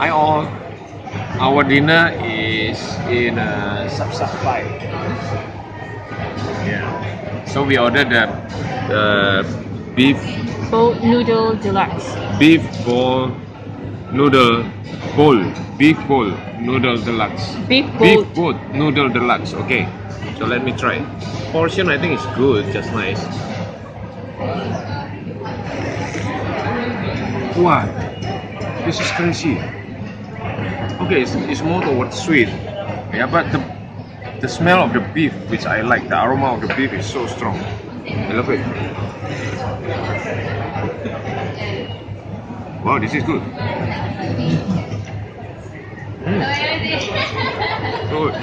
I all our dinner is in a Saap Saap Thai. Yeah. So we ordered the the beef Boat noodle deluxe. beef boat noodle boat beef boat noodle deluxe. Beef Beef boat. boat noodle deluxe. Okay. So let me try. Portion I think is good, just nice. Wow, this is crazy. Okay, it's, it's more towards sweet. Yeah, but the the smell of the beef, which I like, the aroma of the beef is so strong. I love it. Wow, this is good. Mm. Good.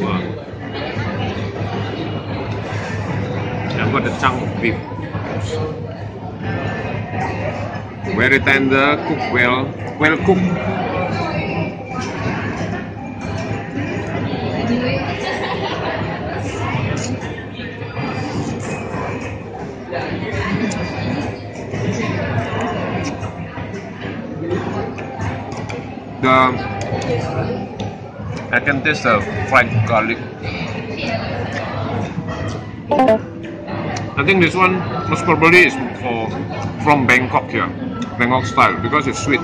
Wow. I've got the chunk of beef. Very tender, cooked well, well cooked. The I can taste the fried garlic. I think this one most probably is for from Bangkok here, Bangkok style because it's sweet.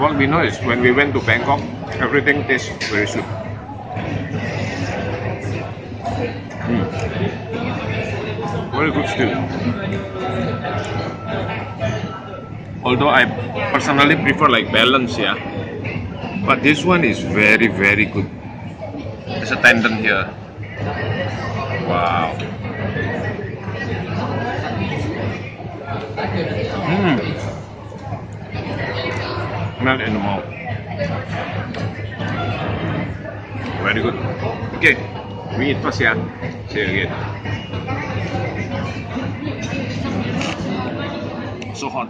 What we know is when we went to Bangkok, everything tastes very sweet. Mm. Very good still. Although I personally prefer like balance, yeah. But this one is very very good. There's a tendon here. Wow. Mmm. Melt in the mouth. Very good. Okay, we eat first, yeah. See you again. So hot.